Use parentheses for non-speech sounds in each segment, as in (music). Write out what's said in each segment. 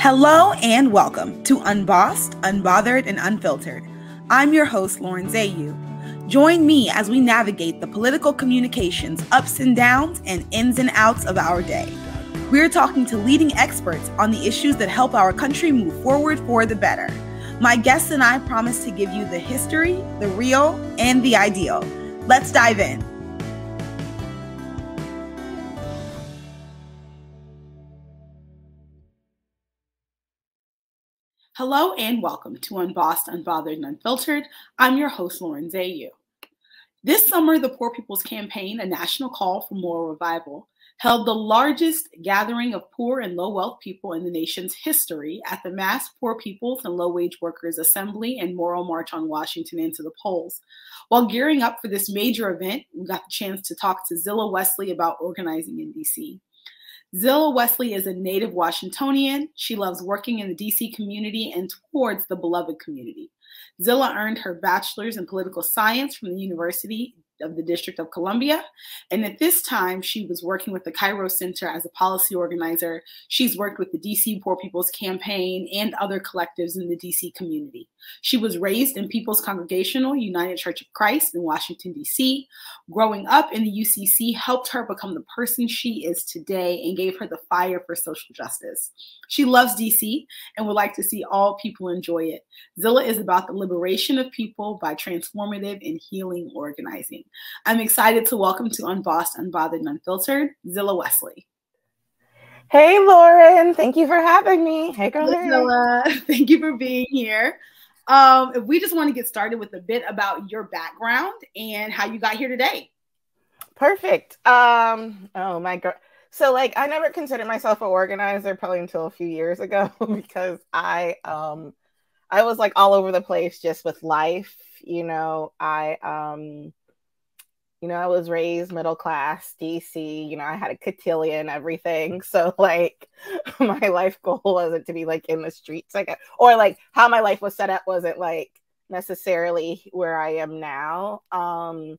Hello and welcome to Unbossed, Unbothered, and Unfiltered. I'm your host, Lauren Zayu. Join me as we navigate the political communications, ups and downs, and ins and outs of our day. We're talking to leading experts on the issues that help our country move forward for the better. My guests and I promise to give you the history, the real, and the ideal. Let's dive in. Hello and welcome to Unbossed, Unbothered, and Unfiltered. I'm your host, Lauren Zayu. This summer, the Poor People's Campaign, a national call for moral revival, held the largest gathering of poor and low wealth people in the nation's history at the Mass Poor People's and Low Wage Workers Assembly and Moral March on Washington into the polls. While gearing up for this major event, we got the chance to talk to Zillah Wesley about organizing in DC. Zillah Wesley is a native Washingtonian. She loves working in the DC community and towards the beloved community. Zillah earned her bachelor's in political science from the University of the District of Columbia. And at this time, she was working with the Kairos Center as a policy organizer. She's worked with the DC Poor People's Campaign and other collectives in the DC community. She was raised in People's Congregational United Church of Christ in Washington, D.C. Growing up in the UCC helped her become the person she is today and gave her the fire for social justice. She loves DC and would like to see all people enjoy it. Zillah is about the liberation of people by transformative and healing organizing. I'm excited to welcome to Unbossed, Unbothered, and Unfiltered, Zillah Wesley. Hey, Lauren. Thank you for having me. Hey, girl. Zillah. (laughs) Thank you for being here. Um, if we just want to get started with a bit about your background and how you got here today. Perfect. Um, oh my god. So like I never considered myself an organizer probably until a few years ago (laughs) because I um I was like all over the place just with life, you know. I um you know, I was raised middle class DC, you know, I had a cotillion, everything. (laughs) So like (laughs) my life goal wasn't to be like in the streets, like or like how my life was set up wasn't like necessarily where I am now. Um,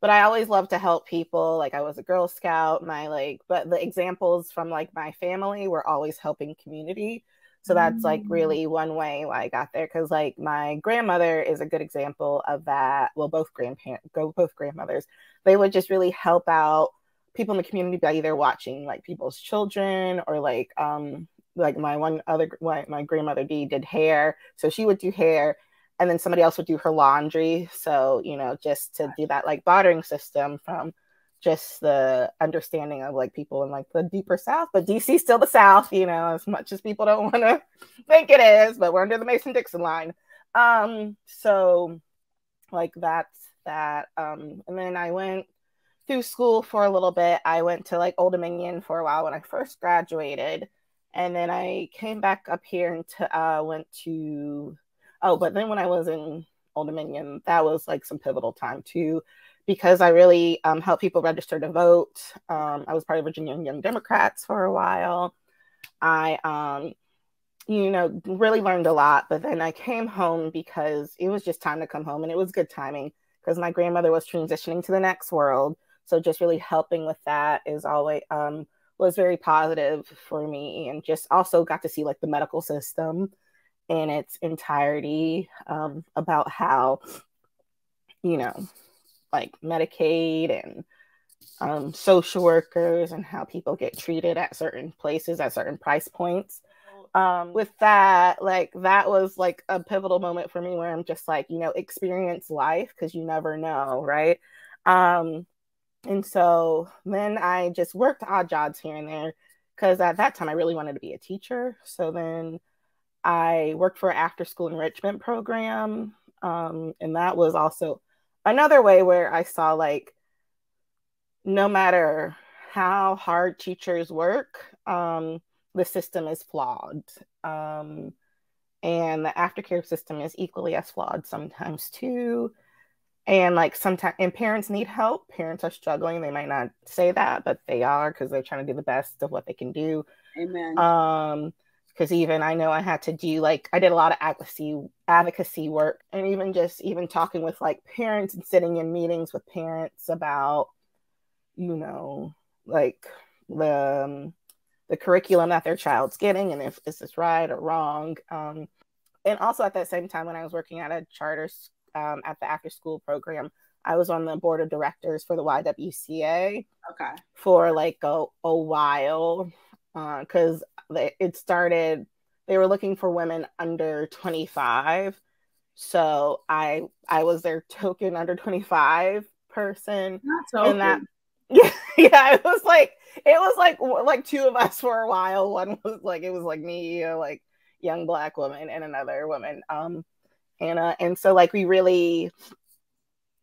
but I always loved to help people. Like I was a Girl Scout, my like, but the examples from like my family were always helping community. So that's like really one way why I got there. Cause like my grandmother is a good example of that. Well, both grandparents, go both grandmothers, they would just really help out people in the community by either watching like people's children or like um like my one other my, my grandmother Dee did hair. So she would do hair and then somebody else would do her laundry. So, you know, just to do that like bartering system from just the understanding of like people in like the deeper south but dc still the south you know as much as people don't want to (laughs) think it is but we're under the mason dixon line. Um so like that's that um and then i went through school for a little bit. I went to like old dominion for a while when i first graduated and then i came back up here and to, uh went to oh but then when i was in old dominion that was like some pivotal time too because I really um, help people register to vote. Um, I was part of Virginia Young Democrats for a while. I, um, you know, really learned a lot. But then I came home because it was just time to come home, and it was good timing because my grandmother was transitioning to the next world. So just really helping with that is always um, was very positive for me, and just also got to see like the medical system in its entirety um, about how you know like Medicaid and um, social workers and how people get treated at certain places at certain price points. Um, with that, like that was like a pivotal moment for me where I'm just like, you know, experience life because you never know, right? Um, and so then I just worked odd jobs here and there because at that time I really wanted to be a teacher. So then I worked for an after school enrichment program. Um, and that was also another way where I saw like no matter how hard teachers work, um, the system is flawed. Um, and the aftercare system is equally as flawed sometimes too. And like sometimes, and parents need help. Parents are struggling. They might not say that, but they are because they're trying to do the best of what they can do. Amen. Um, because even I know I had to do like I did a lot of advocacy advocacy work and even just even talking with like parents and sitting in meetings with parents about you know like the um, the curriculum that their child's getting and if this is right or wrong. Um, and also at that same time when I was working at a charter um, at the after school program, I was on the board of directors for the YWCA. Okay. For like a, a while, because uh, it started. They were looking for women under 25, so I I was their token under 25 person. That's and that (laughs) yeah, yeah, it was like it was like like two of us for a while. One was like it was like me, like young black woman, and another woman. Um, and uh, and so like we really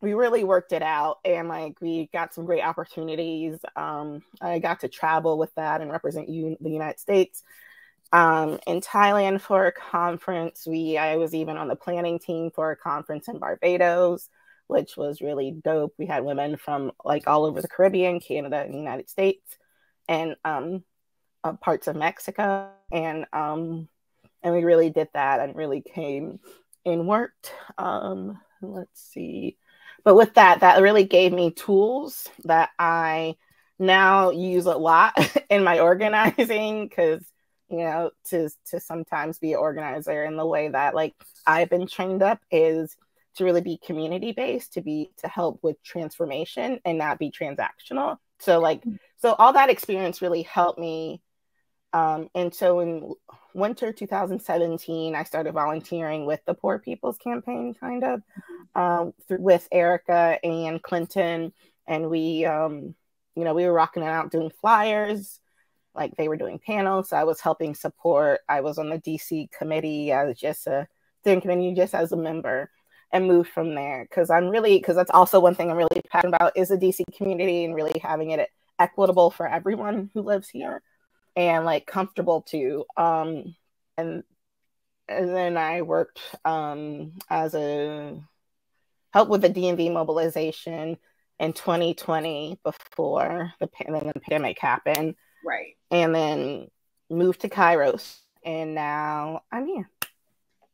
we really worked it out and like we got some great opportunities um, i got to travel with that and represent you the united states um, in thailand for a conference. We i was even on the planning team for a conference in barbados which was really dope. We had women from like all over the caribbean canada and united states and um, uh, parts of mexico and um, and we really did that and really came and worked. Um, let's see but with that, that really gave me tools that I now use a lot (laughs) in my organizing because you know to to sometimes be an organizer in the way that like I've been trained up is to really be community based to be to help with transformation and not be transactional. So like mm. so all that experience really helped me um, and so in winter 2017, I started volunteering with the Poor People's Campaign, kind of, um, with Erica and Clinton. And we, um, you know, we were rocking it out doing flyers, like they were doing panels. So I was helping support. I was on the DC committee as just a steering committee, just as a member, and moved from there. Because I'm really, because that's also one thing I'm really passionate about is the DC community and really having it equitable for everyone who lives here and like comfortable too. Um, and and then I worked um, as a help with the DMV mobilization in 2020 before the, the pandemic happened. Right. And then moved to Kairos, and now I'm here.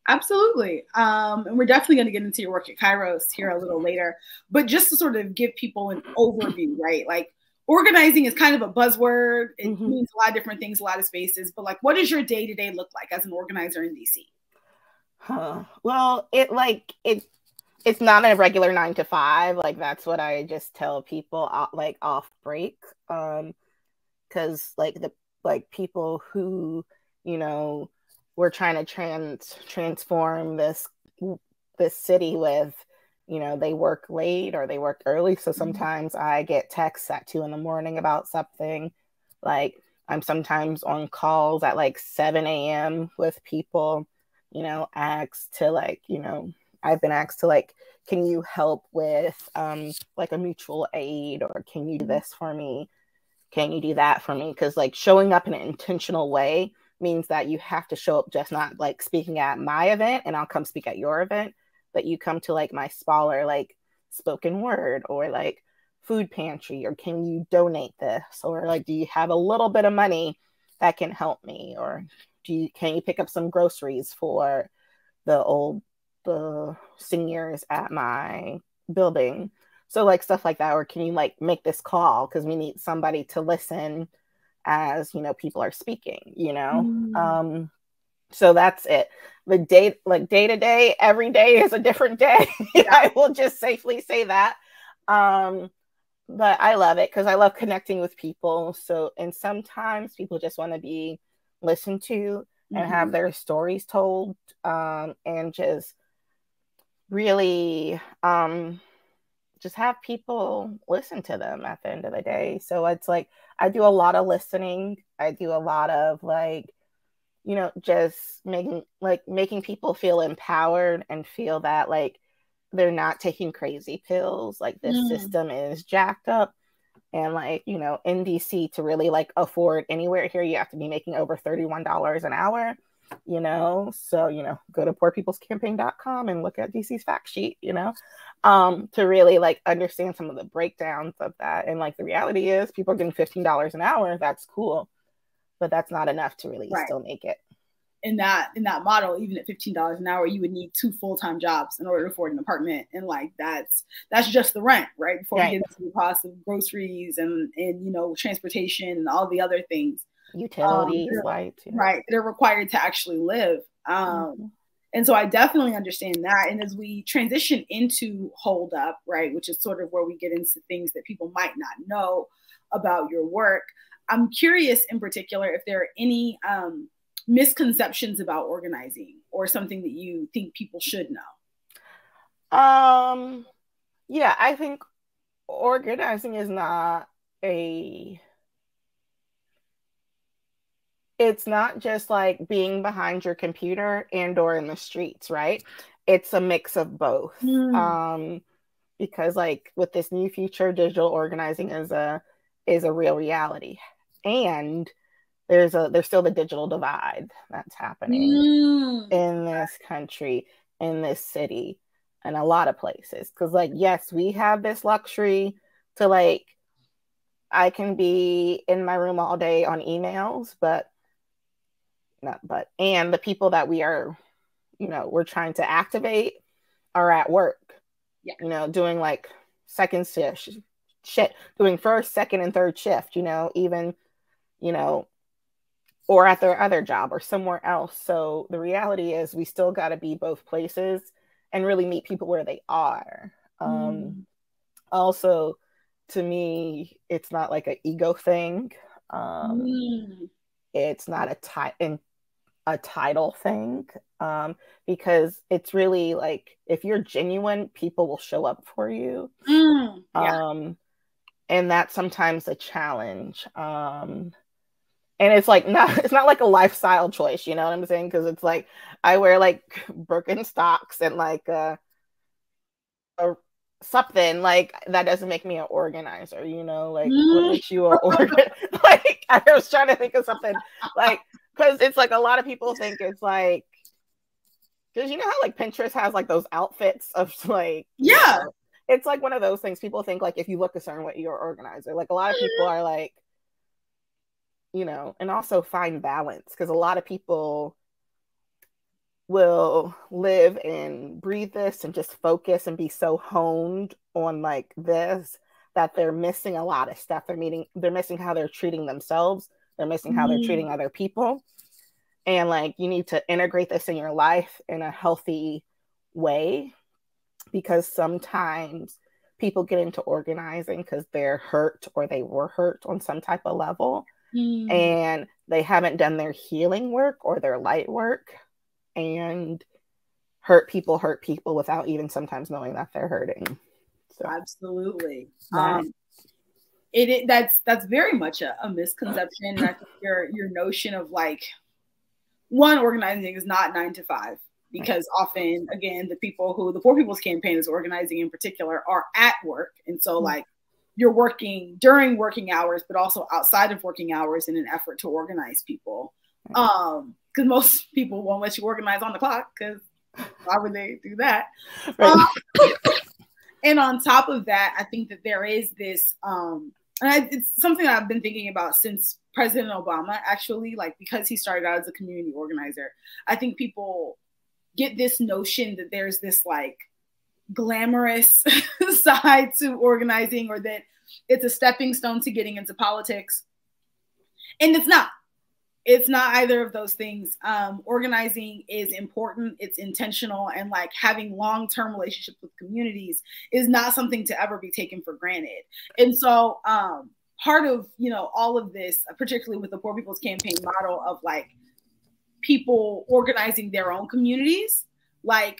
Absolutely. Um, and we're definitely going to get into your work at Kairos here a little later. But just to sort of give people an overview, right? Like organizing is kind of a buzzword. It mm-hmm. means a lot of different things, a lot of spaces. But like, what does your day to day look like as an organizer in DC? Huh. Well, it like it. It's not a regular nine to five. Like that's what I just tell people, uh, like off break, um, because like the like people who you know we're trying to trans transform this this city with you know they work late or they work early so mm-hmm. sometimes mm-hmm. i get texts at two in the morning about something like i'm sometimes on calls at like 7 a.m with people you know asked to like you know i've been asked to like can you help with um like a mutual aid or can you do mm-hmm. this for me can you do that for me because like showing up in an intentional way means that you have to show up just not like speaking at my event and i'll come speak at your event that you come to like my smaller like spoken word or like food pantry or can you donate this? Or like do you have a little bit of money that can help me? Or do you can you pick up some groceries for the old the seniors at my building? So like stuff like that. Or can you like make this call? Because we need somebody to listen as you know people are speaking you know? Mm. um so that's it. The day like day to day every day is a different day. (laughs) I will just safely say that. Um but i love it because i love connecting with people. So and sometimes people just want to be listened to and mm-hmm. have their stories told um and just really um just have people listen to them at the end of the day. So it's like i do a lot of listening. I do a lot of like you know just making like making people feel empowered and feel that like they're not taking crazy pills like this mm. system is jacked up. And like you know in dc to really like afford anywhere here you have to be making over $31 an hour you know? So you know go to poorpeoplescampaign.com and look at dc's fact sheet you know? Um to really like understand some of the breakdowns of that. And like the reality is people are getting $15 an hour. That's cool but that's not enough to really right. still make it. In that in that model, even at fifteen dollars an hour, you would need two full time jobs in order to afford an apartment, and like that's that's just the rent, right? Before right. we get into the cost of groceries and and you know transportation and all the other things. utilities, um, lights, yeah. right? They're required to actually live. Um, mm-hmm. And so I definitely understand that. And as we transition into hold up, right, which is sort of where we get into things that people might not know about your work, I'm curious in particular if there are any um, misconceptions about organizing or something that you think people should know. Um, yeah, I think organizing is not a it's not just like being behind your computer and or in the streets right it's a mix of both mm. um because like with this new future digital organizing is a is a real reality and there's a there's still the digital divide that's happening mm. in this country in this city and a lot of places. Because like yes we have this luxury to like i can be in my room all day on emails but not but and the people that we are you know we're trying to activate are at work. Yeah. You know doing like second shift shit doing first second and third shift you know even you know or at their other job or somewhere else so the reality is we still got to be both places and really meet people where they are um mm. also to me it's not like an ego thing um mm. it's not a a title thing um, because it's really like if you're genuine, people will show up for you. Mm, yeah. um, and that's sometimes a challenge. Um, and it's like (laughs) not it's not like a lifestyle choice, you know what I'm saying? Because it's like I wear like (laughs) Birkenstocks and like uh, a something like that doesn't make me an organizer, you know, like mm. what makes you an organ (laughs) like I was trying to think of something like because it's like a lot of people think it's like because you know how like Pinterest has like those outfits of like yeah, know, it's like one of those things people think like if you look a certain way you're organizer. Like a lot of people are like, you know, and also find balance because a lot of people will live and breathe this and just focus and be so honed on like this that they're missing a lot of stuff. They're meeting, they're missing how they're treating themselves they're missing how they're treating mm. other people. And like you need to integrate this in your life in a healthy way because sometimes people get into organizing because they're hurt or they were hurt on some type of level mm. and they haven't done their healing work or their light work and hurt people hurt people without even sometimes knowing that they're hurting so absolutely um, it, it that's that's very much a, a misconception. I think your your notion of like one organizing is not nine to five because often again the people who the poor people's campaign is organizing in particular are at work and so mm-hmm. like you're working during working hours but also outside of working hours in an effort to organize people um because most (laughs) people won't let you organize on the clock because why would they do that right. um, (laughs) and on top of that i think that there is this um and I, it's something I've been thinking about since President Obama, actually, like because he started out as a community organizer. I think people get this notion that there's this like glamorous (laughs) side to organizing or that it's a stepping stone to getting into politics. And it's not it's not either of those things. Um, organizing is important, it's intentional, and like having long term relationships with communities is not something to ever be taken for granted. And so, um, part of you know all of this, particularly with the Poor People's Campaign model of like people organizing their own communities, like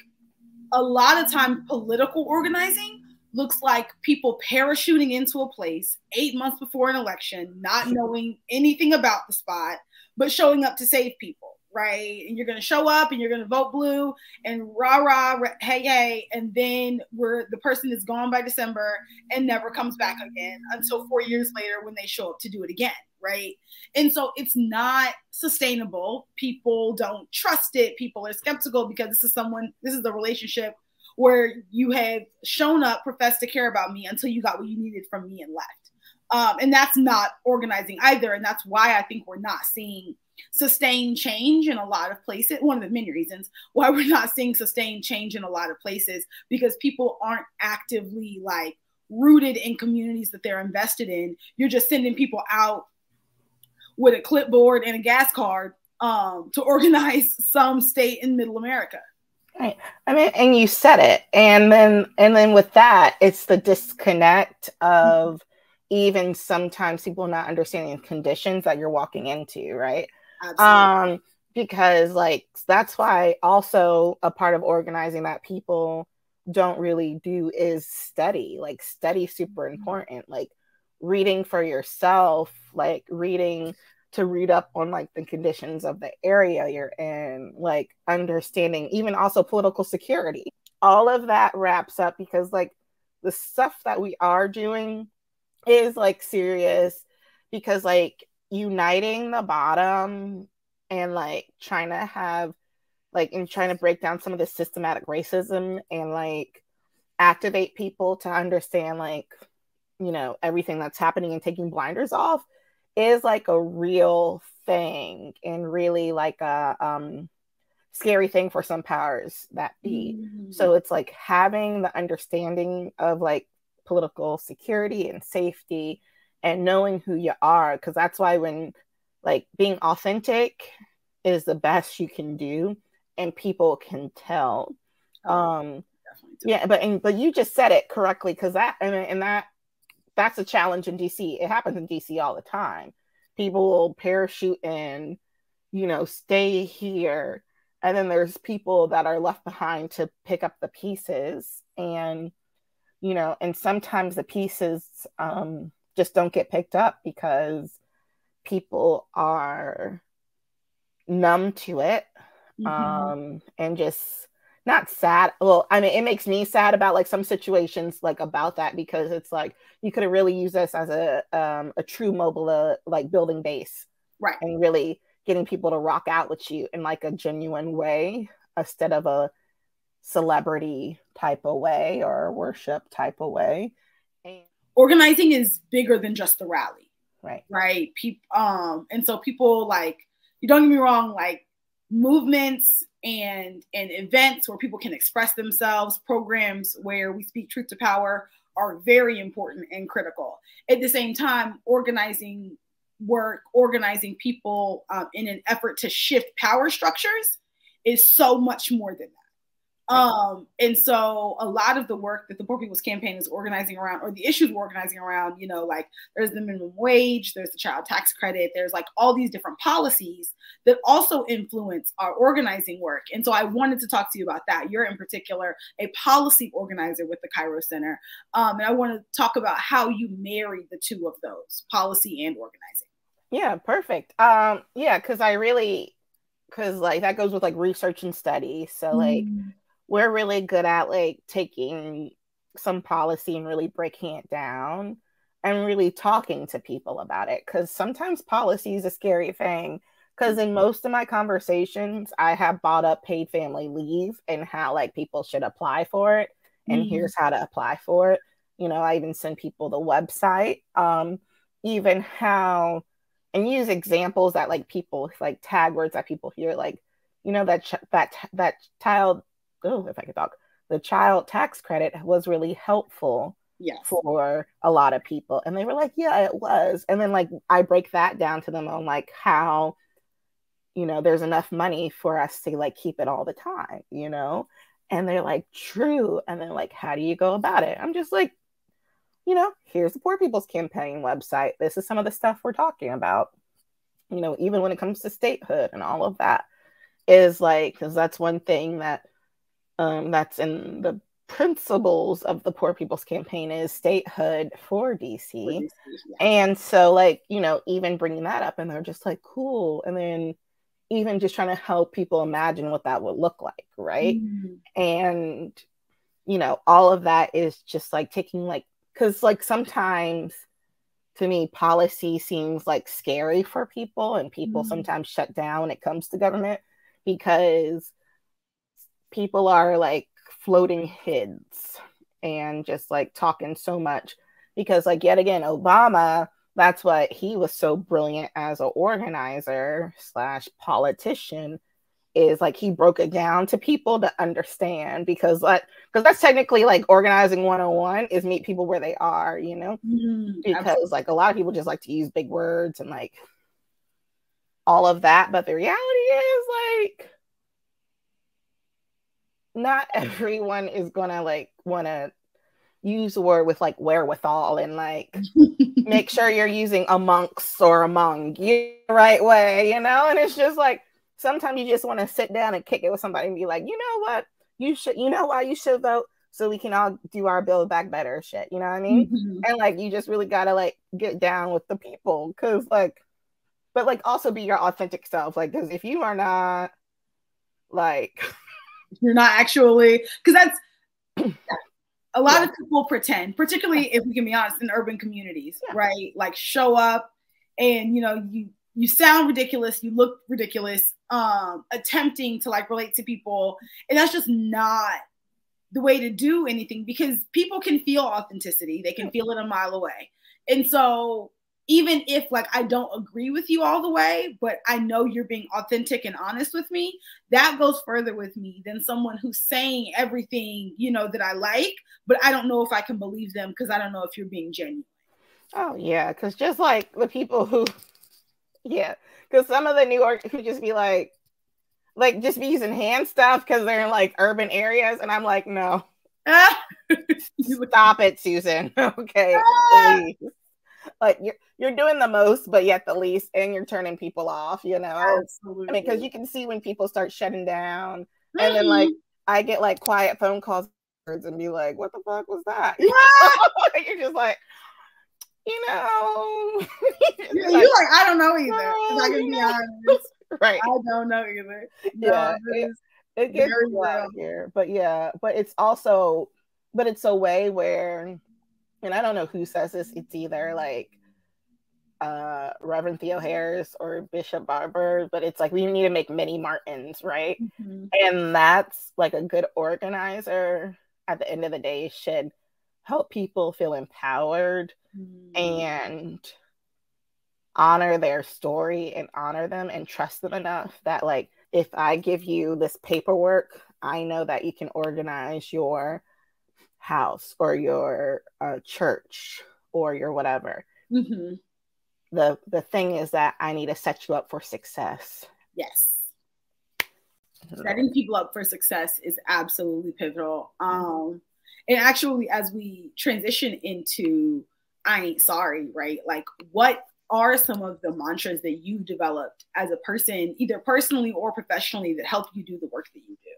a lot of time political organizing looks like people parachuting into a place eight months before an election, not knowing anything about the spot, but showing up to save people, right? And you're going to show up and you're going to vote blue and rah rah, hey hey, and then we're the person is gone by December and never comes back again until four years later when they show up to do it again, right? And so it's not sustainable. People don't trust it. People are skeptical because this is someone, this is the relationship where you have shown up, professed to care about me until you got what you needed from me and left. Um, and that's not organizing either. And that's why I think we're not seeing sustained change in a lot of places. One of the many reasons why we're not seeing sustained change in a lot of places because people aren't actively like rooted in communities that they're invested in. You're just sending people out with a clipboard and a gas card um, to (laughs) organize some state in middle America. Right. I mean, and you said it. And then and then with that, it's the disconnect of even sometimes people not understanding the conditions that you're walking into, right? Absolutely. Um, because like that's why also a part of organizing that people don't really do is study. Like study super mm-hmm. important. Like reading for yourself, like reading to read up on like the conditions of the area you're in, like understanding even also political security. All of that wraps up because like the stuff that we are doing is like serious because like uniting the bottom and like trying to have like and trying to break down some of the systematic racism and like activate people to understand like you know everything that's happening and taking blinders off is like a real thing and really like a um scary thing for some powers that be. Mm-hmm. so it's like having the understanding of like political security and safety and knowing who you are because that's why when like being authentic is the best you can do and people can tell. Oh, um yeah but and, but you just said it correctly because that and, and that that's a challenge in dc it happens in dc all the time. People will parachute in you know stay here and then there's people that are left behind to pick up the pieces. And you know and sometimes the pieces um just don't get picked up because people are numb to it mm-hmm. um and just not sad well i mean it makes me sad about like some situations like about that because it's like you could have really used this as a um a true mobile uh, like building base right. and really getting people to rock out with you in like a genuine way instead of a celebrity type of way or worship type of way. And organizing is bigger than just the rally. Right. Right? People um and so people like you don't get me wrong like movements and and events where people can express themselves. Programs where we speak truth to power are very important and critical. At the same time organizing work organizing people um, in an effort to shift power structures is so much more than that um, and so a lot of the work that the Poor People's Campaign is organizing around, or the issues we're organizing around, you know, like there's the minimum wage, there's the child tax credit, there's like all these different policies that also influence our organizing work. And so I wanted to talk to you about that. You're in particular a policy organizer with the Kairos Center. Um, and I want to talk about how you marry the two of those, policy and organizing. Yeah, perfect. Um, yeah, because I really because like that goes with like research and study. So like mm we're really good at like taking some policy and really breaking it down and really talking to people about it because sometimes policy is a scary thing because in most of my conversations i have brought up paid family leave and how like people should apply for it and mm-hmm. here's how to apply for it you know i even send people the website um even how and use examples that like people like tag words that people hear like you know that ch- that that child oh, if I could talk, the child tax credit was really helpful yes. for a lot of people. And they were like, yeah, it was. And then like I break that down to them on like how, you know, there's enough money for us to like keep it all the time, you know? And they're like, true. And then like, how do you go about it? I'm just like, you know, here's the Poor People's Campaign website. This is some of the stuff we're talking about. You know, even when it comes to statehood and all of that, is like, because that's one thing that um, that's in the principles of the Poor People's Campaign is statehood for DC. For DC yeah. And so, like, you know, even bringing that up, and they're just like, cool. And then even just trying to help people imagine what that would look like, right? Mm-hmm. And, you know, all of that is just like taking, like, because, like, sometimes to me, policy seems like scary for people, and people mm-hmm. sometimes shut down when it comes to government because people are like floating heads and just like talking so much because like yet again obama that's what he was so brilliant as an organizer slash politician is like he broke it down to people to understand because like because that's technically like organizing 101 is meet people where they are you know mm, because absolutely. like a lot of people just like to use big words and like all of that. But the reality is like not (laughs) everyone is gonna like wanna use the word with like wherewithal and like (laughs) make sure you're using amongst or among you the right way, you know? And it's just like sometimes you just want to sit down and kick it with somebody and be like, you know what? You should you know why you should vote? So we can all do our build back better shit. You know what I mean? Mm-hmm. And like you just really gotta like get down with the people because like but like also be your authentic self. Like, because if you are not like (laughs) you're not actually because that's (clears throat) a lot yeah. of people pretend, particularly if we can be honest, in urban communities, yeah. right? Like show up and you know, you you sound ridiculous, you look ridiculous, um, attempting to like relate to people, and that's just not the way to do anything because people can feel authenticity, they can feel it a mile away. And so even if like I don't agree with you all the way, but I know you're being authentic and honest with me, that goes further with me than someone who's saying everything, you know, that I like, but I don't know if I can believe them because I don't know if you're being genuine. Oh yeah, because just like the people who, (laughs) yeah, because some of the New York who just be like, like just be using hand stuff because they're in like urban areas, and I'm like, no. (laughs) Stop it, Susan. (laughs) Okay, ah. please (laughs) like you're you're doing the most, but yet the least, and you're turning people off. You know, Absolutely. I mean, because you can see when people start shutting down, mm-hmm. and then like I get like quiet phone calls and be like, "What the fuck was that?" (laughs) Yeah. you're just like, you know, (laughs) you're, like, like, I don't know either. I can be honest, right? I don't know either. Yeah, it, it gets wild here, but yeah, but it's also, but it's a way where and I don't know who says this, it's either like uh Reverend Theoharis or Bishop Barber, but it's like we need to make many Martins, right? Mm-hmm. And that's like a good organizer at the end of the day should help people feel empowered mm-hmm. and honor their story and honor them and trust them enough that like if I give you this paperwork, I know that you can organize your house or your uh, church or your whatever. Mm-hmm. The the thing is that I need to set you up for success. Yes. Setting people up for success is absolutely pivotal. Um, and actually, as we transition into I ain't sorry, right? Like, what are some of the mantras that you've developed as a person, either personally or professionally, that help you do the work that you do?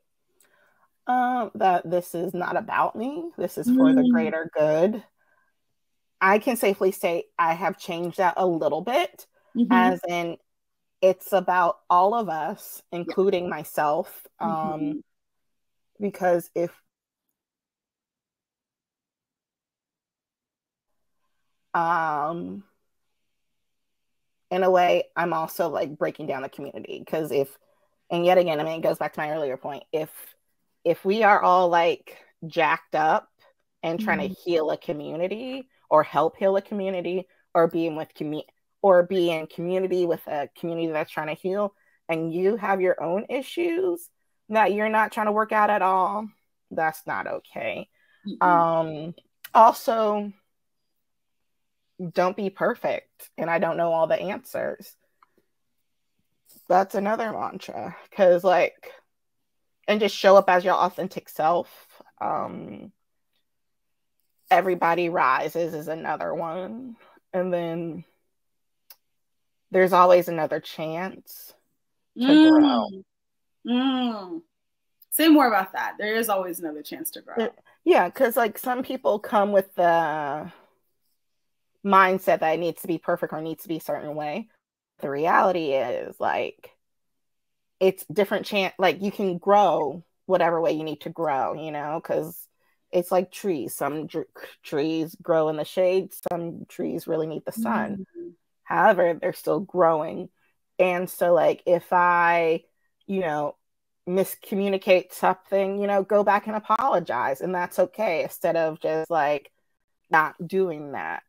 Um, that this is not about me. This is for mm. the greater good. I can safely say I have changed that a little bit, mm-hmm. as in it's about all of us, including yeah. myself. Um, mm-hmm. Because if um in a way i'm also like breaking down the community because if and yet again i mean it goes back to my earlier point if if we are all like jacked up and trying mm-hmm. to heal a community or help heal a community or being with community or be in community with a community that's trying to heal and you have your own issues that you're not trying to work out at all that's not okay mm-hmm. um also don't be perfect and i don't know all the answers that's another mantra because like and just show up as your authentic self. Um, everybody rises is another one. And then there's always another chance to mm. grow. Mm. Say more about that. There is always another chance to grow. Yeah, because like some people come with the mindset that it needs to be perfect or needs to be a certain way. The reality is like it's different chance like you can grow whatever way you need to grow you know because it's like trees. Some dr- trees grow in the shade some trees really need the sun. Mm-hmm. however they're still growing. And so like if i you know miscommunicate something you know go back and apologize and that's okay instead of just like not doing that.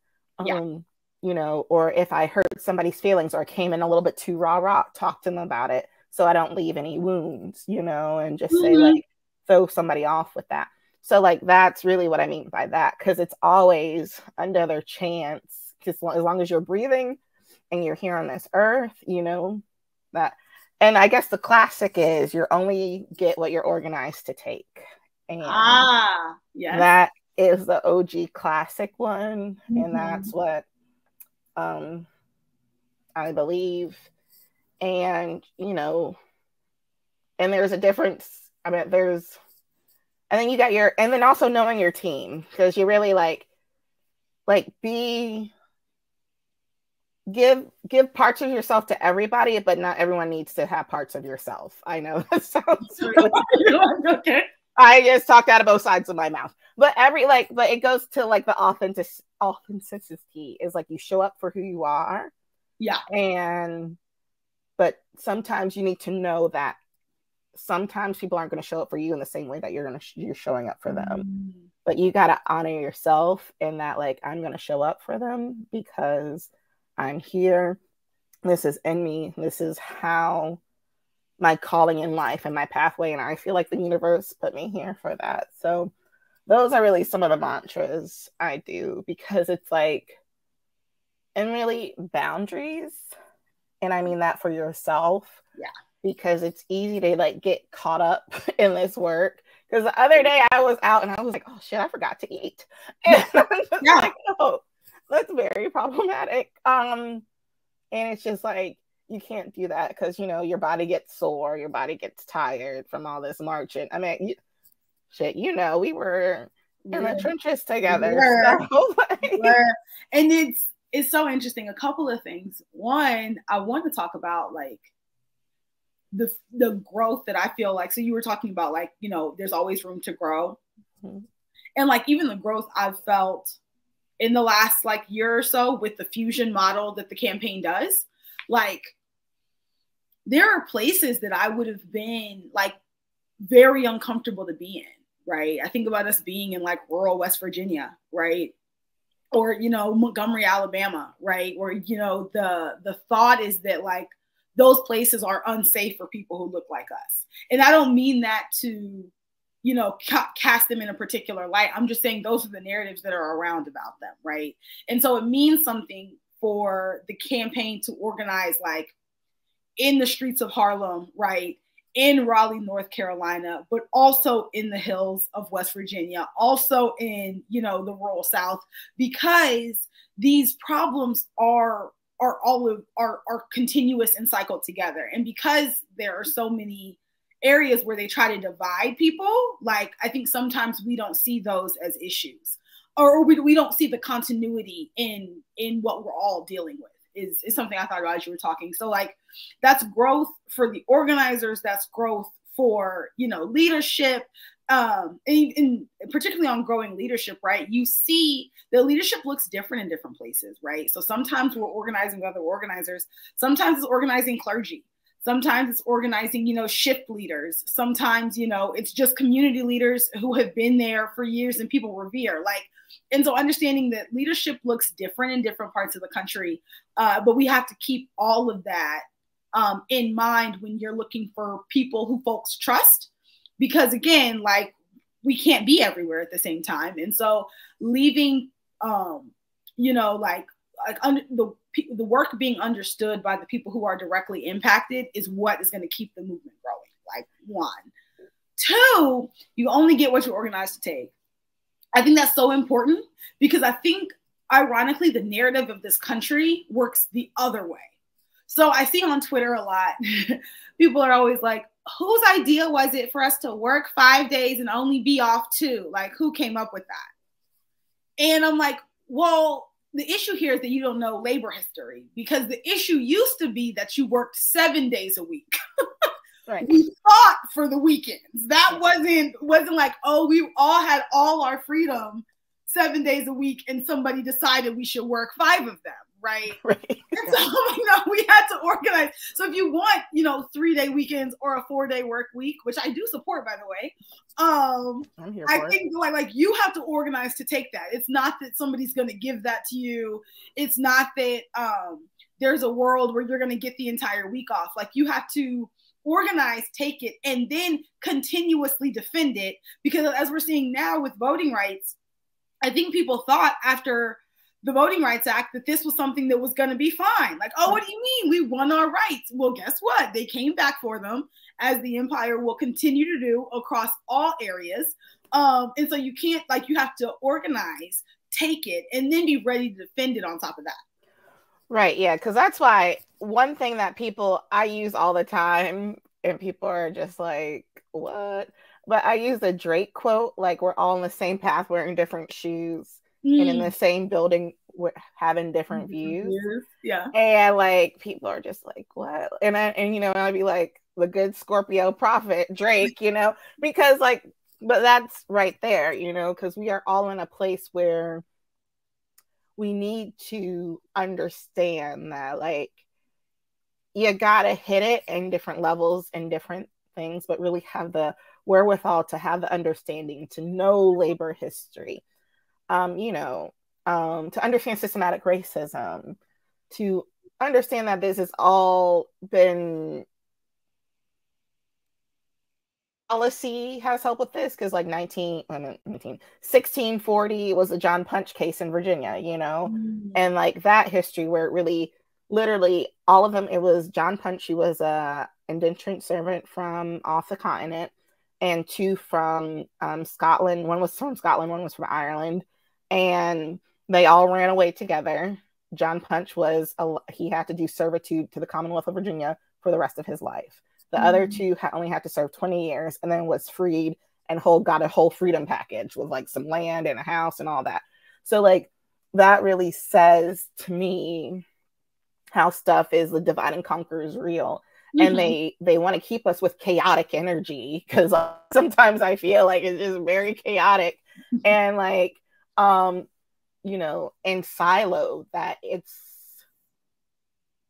Yeah. um you know or if i hurt somebody's feelings or came in a little bit too raw raw talk to them about it so I don't leave any wounds, you know, and just mm-hmm. say like throw somebody off with that. So like that's really what I mean by that because it's always another chance. Because as long as you're breathing and you're here on this earth, you know, that and I guess the classic is you only get what you're organized to take. And ah, yes. That is the OG classic one. Mm-hmm. And that's what um I believe. And you know, and there's a difference. I mean, there's and then you got your and then also knowing your team because you really like like be give give parts of yourself to everybody, but not everyone needs to have parts of yourself. I know (laughs) that sounds (laughs) really okay. I just talked out of both sides of my mouth. But every like, but it goes to like the authentic authenticity is like you show up for who you are. Yeah. And but sometimes you need to know that sometimes people aren't going to show up for you in the same way that you're going to sh- you're showing up for them. Mm. But you got to honor yourself in that like I'm going to show up for them because I'm here. This is in me. This is how my calling in life and my pathway. And I feel like the universe put me here for that. So those are really some of the mantras I do because it's like, and really boundaries. And I mean that for yourself. Yeah. Because it's easy to like get caught up (laughs) in this work. Because the other day I was out and I was like, oh shit, I forgot to eat. (laughs) And yeah. like, oh, that's very problematic. Um, and it's just like you can't do that because you know your body gets sore, your body gets tired from all this marching. I mean, you, shit, you know, we were in the trenches together. (laughs) So, like... and it's it's so interesting. A couple of things. One, I want to talk about like the the growth that I feel like. So you were talking about like you know, there's always room to grow, mm-hmm. and like even the growth I've felt in the last like year or so with the fusion model that the campaign does like there are places that i would have been like very uncomfortable to be in right i think about us being in like rural west virginia right or you know montgomery alabama right where you know the the thought is that like those places are unsafe for people who look like us and i don't mean that to you know, ca- cast them in a particular light. I'm just saying those are the narratives that are around about them, right? And so it means something for the campaign to organize like in the streets of Harlem, right? In Raleigh, North Carolina, but also in the hills of West Virginia, also in, you know, the rural South, because these problems are are all of are are continuous and cycled together. And because there are so many areas where they try to divide people, like I think sometimes we don't see those as issues, or we, we don't see the continuity in in what we're all dealing with. Is is something I thought about as you were talking. So like that's growth for the organizers. That's growth for you know leadership. Um, and, and particularly on growing leadership, right? You see the leadership looks different in different places, right? So sometimes we're organizing with other organizers. Sometimes it's organizing clergy Sometimes it's organizing, you know, shift leaders. Sometimes, you know, it's just community leaders who have been there for years and people revere. Like, and so understanding that leadership looks different in different parts of the country, uh, but we have to keep all of that um, in mind when you're looking for people who folks trust. Because again, like we can't be everywhere at the same time. And so leaving, um, you know, like like under the the work being understood by the people who are directly impacted is what is going to keep the movement growing. Like one, two, you only get what you're organized to take. I think that's so important because I think ironically the narrative of this country works the other way. So I see on Twitter a lot, (laughs) people are always like, whose idea was it for us to work five days and only be off two? Like, who came up with that? And I'm like, well, the issue here is that you don't know labor history because the issue used to be that you worked seven days a week. (laughs) right. We fought for the weekends. That wasn't wasn't like oh we all had all our freedom seven days a week and somebody decided we should work five of them right? (laughs) Right. And so, (laughs) you know, we had to organize. So if you want, you know, three day weekends or a four day work week, which I do support, by the way, um, I think like like you have to organize to take that. It's not that somebody's going to give that to you. It's not that um, there's a world where you're going to get the entire week off. Like you have to organize, take it, and then continuously defend it. Because as we're seeing now with voting rights, I think people thought after the Voting Rights Act that this was something that was going to be fine. Like, oh, what do you mean? We won our rights. Well, guess what? They came back for them, as the empire will continue to do across all areas. Um, and so you can't, like, you have to organize, take it, and then be ready to defend it on top of that. Right. Yeah. Cause that's why one thing that people I use all the time, and people are just like, what? But I use the Drake quote, like, we're all in the same path wearing different shoes mm. and in mm. the same building having different views. Yeah. And like people are just like, what? And I and you know, I'd be like the good Scorpio prophet, Drake, you know, because like, but that's right there, you know, because we are all in a place where we need to understand that like you gotta hit it in different levels and different things, but really have the wherewithal to have the understanding to know labor history um, you know, um, to understand systematic racism, to understand that this has all been policy has helped with this because like 19, 19 1640 was the john punch case in virginia you know mm. and like that history where it really literally all of them it was john punch who was a indentured servant from off the continent and two from um, scotland one was from scotland one was from ireland and they all ran away together. John Punch was a, he had to do servitude to the Commonwealth of Virginia for the rest of his life. The mm-hmm. other two ha- only had to serve 20 years and then was freed and whole got a whole freedom package with like some land and a house and all that. So like that really says to me how stuff is the divide and conquer is real. Mm-hmm. And they they want to keep us with chaotic energy because (laughs) sometimes I feel like it's just very chaotic (laughs) and like um you know in silo that it's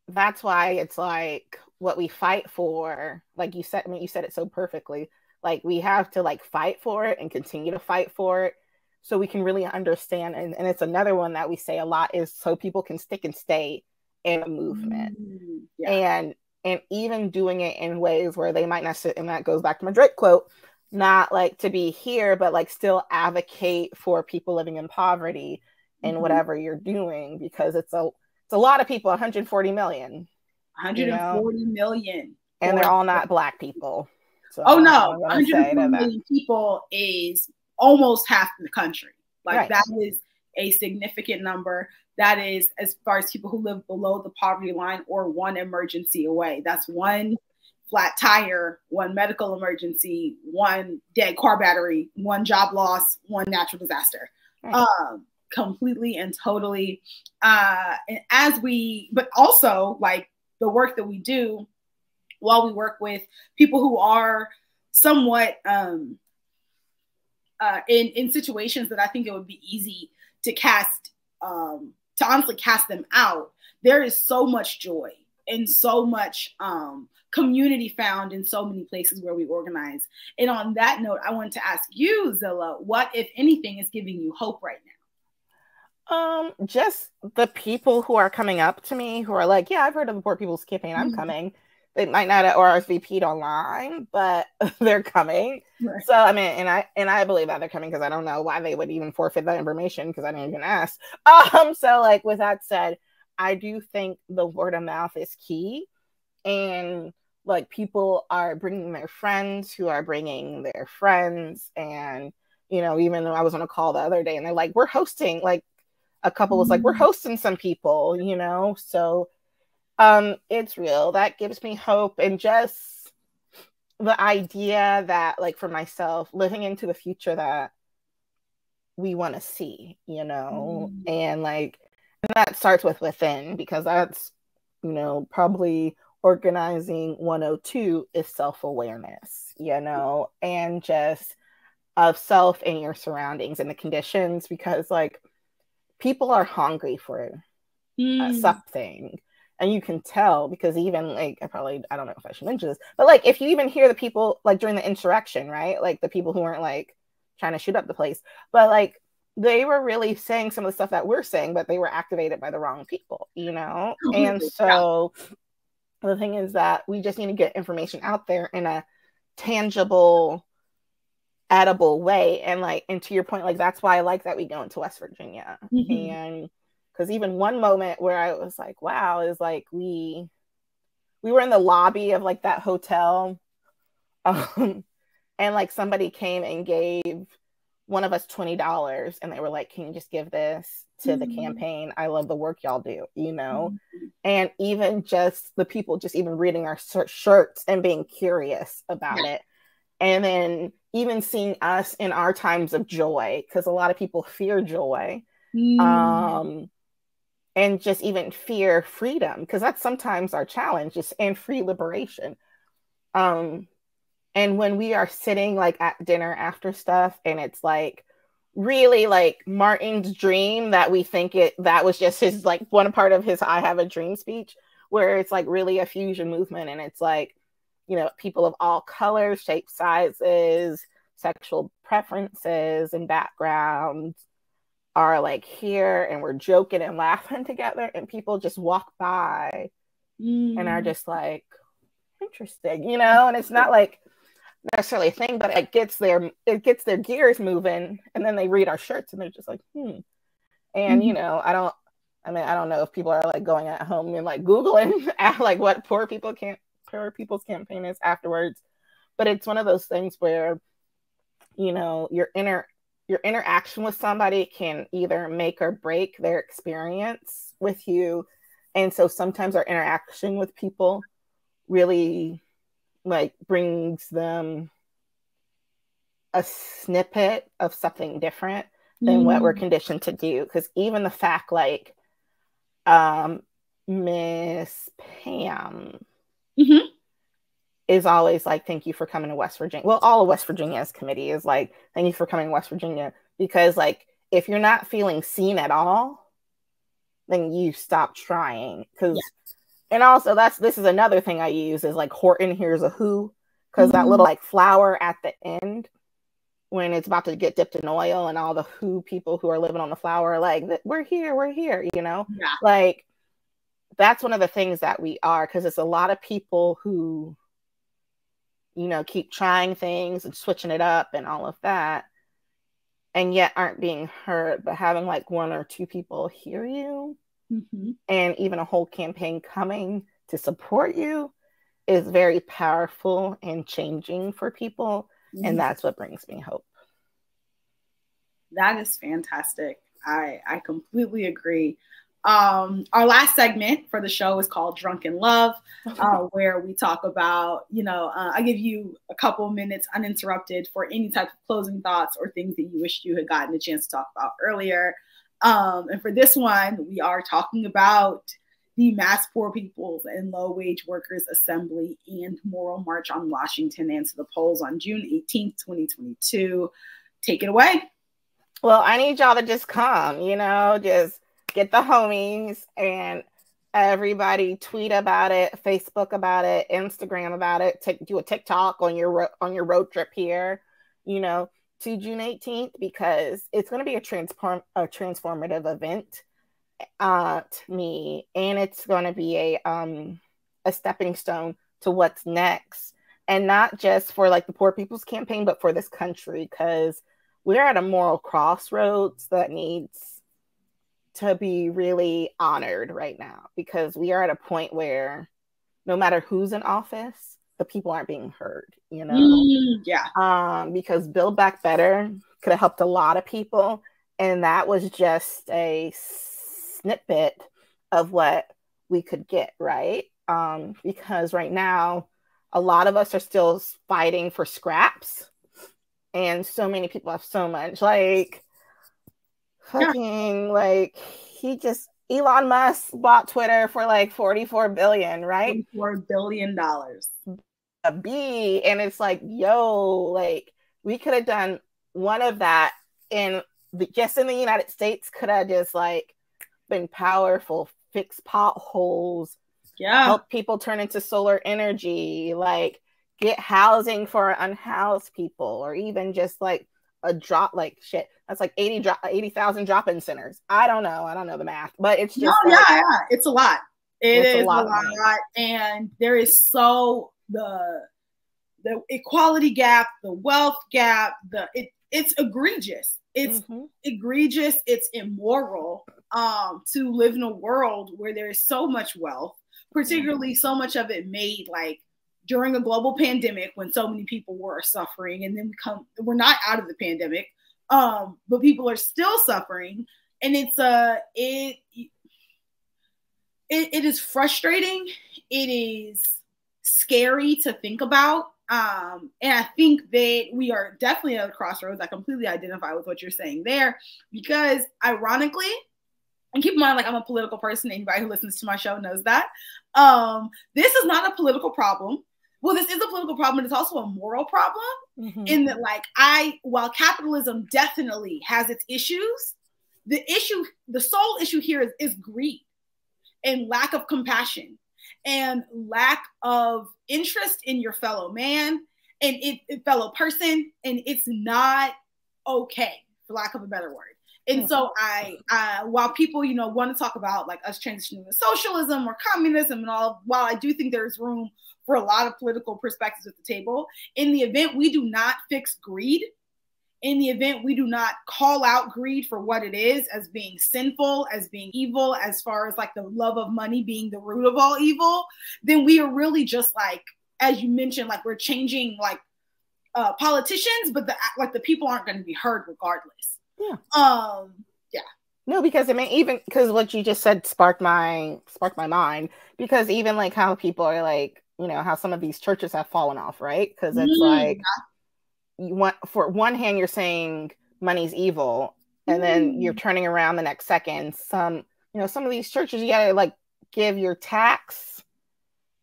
that's why it's like what we fight for like you said I mean you said it so perfectly. Like we have to like fight for it and continue to fight for it so we can really understand. And, and it's another one that we say a lot is so people can stick and stay in a movement. Mm, yeah. and and even doing it in ways where they might not sit and that goes back to my drake quote not like to be here, but like still advocate for people living in poverty in mm-hmm. whatever you're doing because it's a it's a lot of people 140 million 140 you know? million, and they're all not black people. So oh no. 140 million people is almost half the country. Like right. that is a significant number. That is as far as people who live below the poverty line or one emergency away. That's one flat tire, one medical emergency, one dead car battery, one job loss, one natural disaster. Right. Um, completely and totally. Uh, and as we, but also like the work that we do while we work with people who are somewhat um, uh, in in situations that I think it would be easy to cast um, to honestly cast them out. There is so much joy and so much um, community found in so many places where we organize. And on that note, I want to ask you, Zillah, what, if anything, is giving you hope right now? Um, just the people who are coming up to me who are like, Yeah, I've heard of the Poor People's Campaign, I'm mm-hmm. coming. They might not have RSVP'd online, but (laughs) they're coming. Right. So I mean, and I and I believe that they're coming because I don't know why they would even forfeit that information because I didn't even ask. (laughs) Um, so like with that said, I do think the word of mouth is key. And like people are bringing their friends who are bringing their friends. And, you know, even though I was on a call the other day and they're like, we're hosting, like a couple was like, we're mm-hmm. hosting some people, you know? So um it's real. That gives me hope and just the idea that like for myself living into the future that we want to see you know mm. and like and that starts with within because that's you know probably organizing 102 is self-awareness you know and just of self and your surroundings and the conditions because like people are hungry for mm. something and you can tell because even like i probably i don't know if i should mention this but like if you even hear the people like during the insurrection right like the people who weren't like trying to shoot up the place but like they were really saying some of the stuff that we're saying, but they were activated by the wrong people, you know? And so yeah. The thing is that we just need to get information out there in a tangible, edible way. And like, and to your point, like that's why I like that we go into West Virginia. Mm-hmm. And because even one moment where I was like, wow, is like we we were in the lobby of like that hotel. (laughs) Um, and like somebody came and gave one of us $20 and they were like, Can you just give this to mm-hmm. the campaign? I love the work y'all do, you know? Mm-hmm. And even just the people just even reading our shirts and being curious about yeah. it. And then even seeing us in our times of joy, because a lot of people fear joy. Mm. Um, and just even fear freedom because that's sometimes our challenge just and free liberation um and when we are sitting like at dinner after stuff and it's like really like martin's dream that we think it that was just his like one part of his i have a dream speech where it's like really a fusion movement and it's like you know people of all colors shapes sizes sexual preferences and backgrounds are like here and we're joking and laughing (laughs) together and people just walk by mm. and are mm. just like interesting you know and it's not like necessarily a thing but it gets their it gets their gears moving and then they read our shirts and they're just like hmm. And mm. you know i don't i mean i don't know if people are like going at home and like googling (laughs) at like what poor people can't poor people's campaign is afterwards. But it's one of those things where you know your inner your interaction with somebody can either make or break their experience with you. And so sometimes our interaction with people really like brings them a snippet of something different than mm. what we're mm. conditioned to do because even the fact like um miss pam mm-hmm is always like, thank you for coming to West Virginia. Well, all of West Virginia's committee is like, thank you for coming to West Virginia. Because like if you're not feeling seen at all, then you stop trying. Because and also that's this is another thing I use is like Horton Hears a Who. Because mm-hmm. that little like flower at the end when it's about to get dipped in oil and all the who people who are living on the flower like we're here, we're here, you know? Yeah. Like that's one of the things that we are because it's a lot of people who you know, keep trying things and switching it up and all of that, and yet aren't being heard, but having like one or two people hear you mm-hmm. and even a whole campaign coming to support you is very powerful and changing for people. Mm-hmm. And that's what brings me hope. That is fantastic. I, I completely agree. Um, our last segment for the show is called Drunken Love, (laughs) uh, where we talk about, you know, uh, I give you a couple minutes uninterrupted for any type of closing thoughts or things that you wish you had gotten a chance to talk about earlier. Um, and for this one, we are talking about the Mass Poor Peoples and Low Wage Workers Assembly and Moral March on Washington and to the polls on June 18th, 2022. Take it away. Well, I need y'all to just come, you know, just get the homies and everybody tweet about it, Facebook about it, Instagram about it, take, do a TikTok on your on your road trip here, you know, to June 18th because it's going to be a transform a transformative event uh to me. And it's going to be a um a stepping stone to what's next. And not just for like the poor people's campaign but for this country because we're at a moral crossroads that needs to be really honored right now because we are at a point where no matter who's in office, the people aren't being heard, you know? Mm, yeah. Um, because Build Back Better could have helped a lot of people. And that was just a snippet of what we could get, right? Um, because right now, a lot of us are still fighting for scraps. And so many people have so much. Like, fucking yeah. like he just Elon Musk bought Twitter for like 44 billion, right? 44 billion dollars. A B and it's like, yo, like we could have done one of that in the, just in the United States could have just like been powerful, fix potholes, yeah, help people turn into solar energy, like get housing for unhoused people, or even just like a drop like shit. That's like 80 drop 80,000 drop-in centers. I don't know. I don't know the math, but it's just no, like, yeah, yeah, it's a lot. It is a lot, a lot. and there is so the the equality gap, the wealth gap, the it it's egregious. It's mm-hmm. egregious. It's immoral um, to live in a world where there is so much wealth, particularly so much of it made like during a global pandemic when so many people were suffering, and then we come we're not out of the pandemic, um, but people are still suffering, and it's a uh, it, it it is frustrating. It is scary to think about um, and I think that we are definitely at a crossroads. I completely identify with what you're saying there because, ironically, and keep in mind, like I'm a political person. Anybody who listens to my show knows that. Um, this is not a political problem. Well, this is a political problem, but it's also a moral problem. Mm-hmm. In that, like, I, while capitalism definitely has its issues, the issue, the sole issue here is, is greed and lack of compassion and lack of interest in your fellow man and it, it fellow person and it's not okay for lack of a better word. And hmm. so I, I, while people, you know, want to talk about like us transitioning to socialism or communism and all, while I do think there's room for a lot of political perspectives at the table, in the event we do not fix greed, in the event we do not call out greed for what it is as being sinful, as being evil, as far as like the love of money being the root of all evil, then we are really just like, as you mentioned, like we're changing like uh, politicians, but the like the people aren't going to be heard regardless. Yeah. Um. Yeah. No, because I mean, even because what you just said sparked my sparked my mind. Because even like how people are like, you know, how some of these churches have fallen off, right? Because it's mm, like you want for one hand you're saying money's evil and mm. then you're turning around the next second some you know some of these churches you gotta like give your tax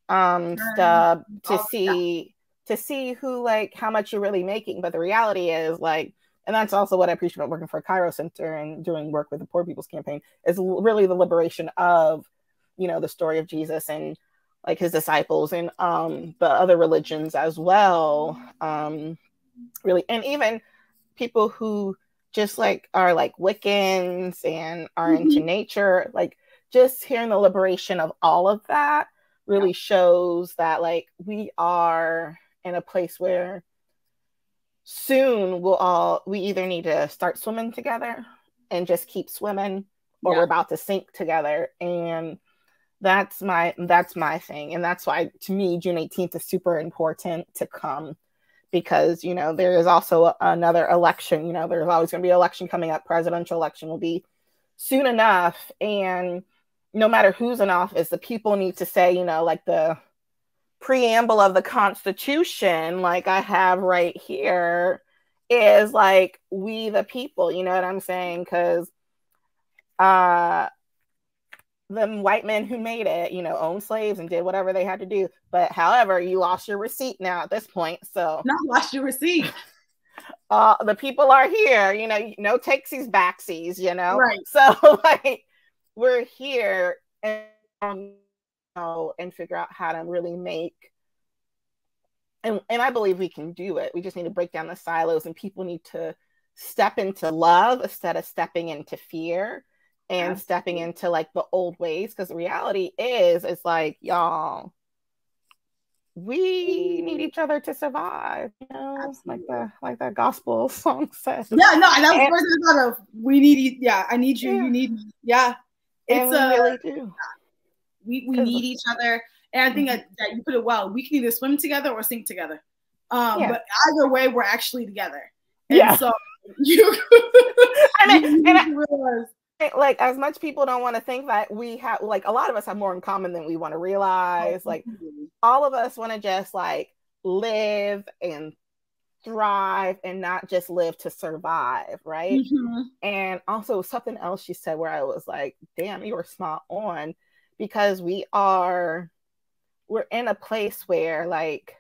um stub to oh, see yeah. to see who like how much you're really making but the reality is like and that's also what i appreciate about working for Kairos center and doing work with the poor people's campaign is really the liberation of you know the story of jesus and like his disciples and um the other religions as well um really and even people who just like are like wiccans and are mm-hmm. into nature like just hearing the liberation of all of that really yeah. shows that like we are in a place where soon we'll all we either need to start swimming together and just keep swimming or yeah. we're about to sink together and that's my that's my thing and that's why to me june 18th is super important to come because you know there is also another election you know there's always going to be an election coming up presidential election will be soon enough and no matter who's in office the people need to say you know like the preamble of the constitution like i have right here is like we the people you know what i'm saying? Because uh the white men who made it, you know, owned slaves and did whatever they had to do. But however, you lost your receipt now at this point. So not lost your receipt. (laughs) Uh, the people are here, you know, no takesies, backsies, you know. Right. (laughs) So like we're here and um, know, and figure out how to really make and and I believe we can do it. We just need to break down the silos and people need to step into love instead of stepping into fear and Absolutely. stepping into like the old ways because the reality is it's like y'all we need each other to survive you know Absolutely. like the like that gospel (laughs) song says. Yeah no that was first I thought of. We need yeah i need you yeah. you need me. Yeah. It's a really do. we, we need each other. And i think mm-hmm. that, that, you put it well. We can either swim together or sink together. Um yeah. but either way we're actually together. And yeah. so (laughs) you I (laughs) mean, and I, realize like as much people don't want to think that we have like a lot of us have more in common than we want to realize like all of us want to just like live and thrive and not just live to survive right? Mm-hmm. and also something else she said where i was like damn you were smart on because we are we're in a place where like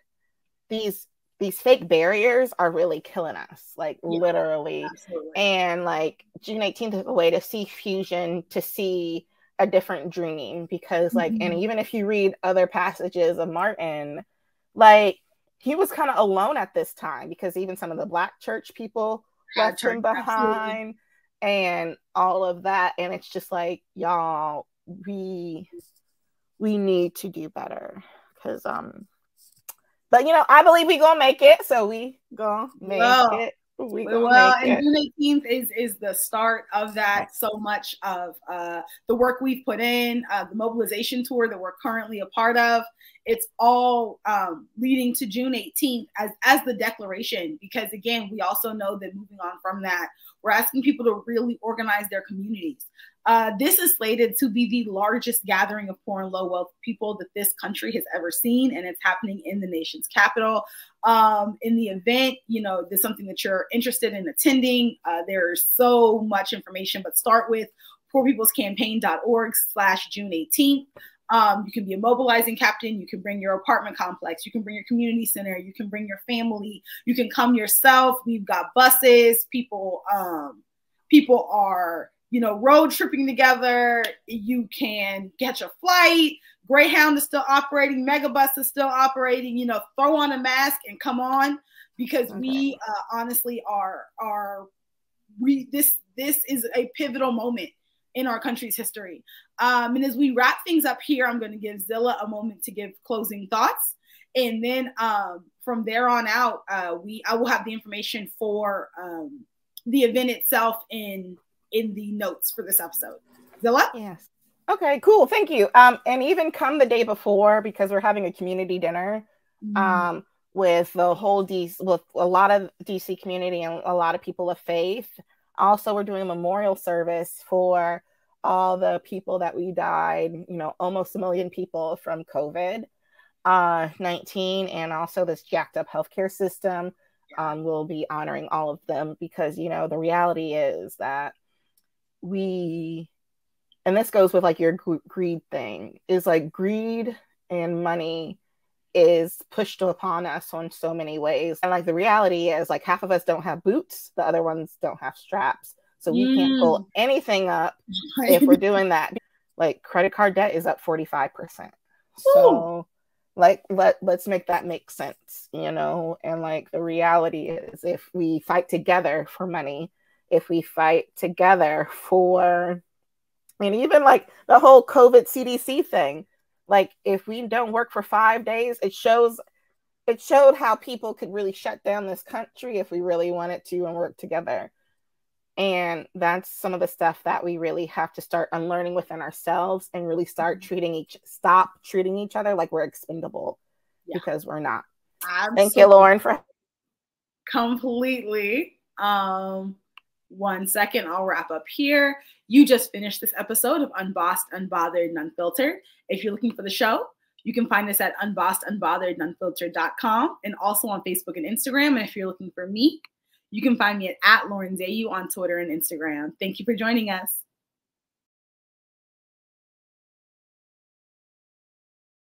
these these fake barriers are really killing us, like yeah, literally. Absolutely. And like June 18th is a way to see fusion, to see a different dream. Because, like, mm-hmm. and even if you read other passages of Martin, like, he was kind of alone at this time because even some of the black church people yeah, left church, him behind absolutely. and all of that. And it's just like, y'all, we we need to do better because um but you know, I believe we gonna make it, so we gonna make Whoa. it. We gonna well, and June 18th is is the start of that. So much of uh, the work we've put in, uh, the mobilization tour that we're currently a part of, it's all um, leading to June 18th as as the declaration. Because again, we also know that moving on from that, we're asking people to really organize their communities. Uh, this is slated to be the largest gathering of poor and low wealth people that this country has ever seen, and it's happening in the nation's capital. Um, in the event, you know, there's something that you're interested in attending. Uh, there's so much information, but start with poorpeoplescampaign.org slash June 18th. Um, you can be a mobilizing captain. You can bring your apartment complex. You can bring your community center. You can bring your family. You can come yourself. We've got buses. People, um, people are you know, road tripping together. You can catch a flight. Greyhound is still operating. Megabus is still operating. You know, throw on a mask and come on because okay. we uh, honestly are are we this this is a pivotal moment in our country's history. Um, and as we wrap things up here, I'm going to give Zillah a moment to give closing thoughts, and then um, from there on out, uh, we I will have the information for um, the event itself in in the notes for this episode. Zillah? Yes. Okay, cool. Thank you. Um, and even come the day before because we're having a community dinner mm-hmm. um, with the whole DC, with a lot of DC community and a lot of people of faith. Also, we're doing a memorial service for all the people that we died, you know, almost a million people from COVID uh, 19, and also this jacked up healthcare system. Um, we'll be honoring all of them because, you know, the reality is that we and this goes with like your greed thing is like greed and money is pushed upon us on so many ways. And like the reality is like half of us don't have boots the other ones don't have straps. So we mm. can't pull mm. anything up (laughs) if we're doing that. Like credit card debt is up 45% so like let let's make that make sense you know? And like the reality is if we fight together for money if we fight together for and even like the whole covid cdc thing like if we don't work for five days it shows it showed how people could really shut down this country if we really wanted to and work together and that's some of the stuff that we really have to start unlearning within ourselves and really start mm-hmm. treating each stop treating each other like we're expendable yeah. because we're not Absolutely. thank you lauren for completely um one second. I'll wrap up here. You just finished this episode of Unbossed, Unbothered, and Unfiltered. If you're looking for the show, you can find us at unbossed, unbothered, and also on Facebook and Instagram. And if you're looking for me, you can find me at, at Lauren Zayu on Twitter and Instagram. Thank you for joining us.